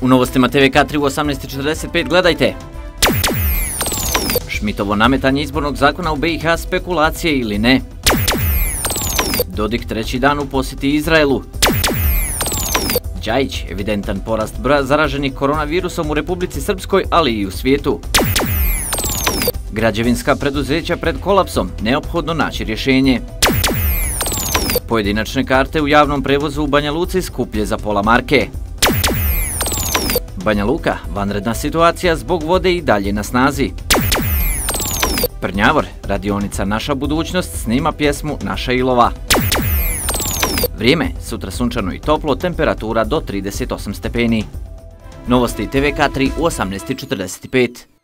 U novostima TVK3 u 18.45 gledajte. Šmitovo nametanje izbornog zakona u BiH spekulacije ili ne. Dodik treći dan u posjeti Izraelu. Đajić, evidentan porast broja zaraženih koronavirusom u Republici Srpskoj, ali i u svijetu. Građevinska preduzeća pred kolapsom, neophodno naći rješenje. Pojedinačne karte u javnom prevozu u Banja Luci skuplje za pola marke. Banja Luka, vanredna situacija zbog vode i dalje na snazi. Prnjavor, radionica Naša budućnost, snima pjesmu Naša Ilova. Vrijeme, sutra sunčano i toplo, temperatura do 38 stepeni. Novosti TVK3 u 18.45.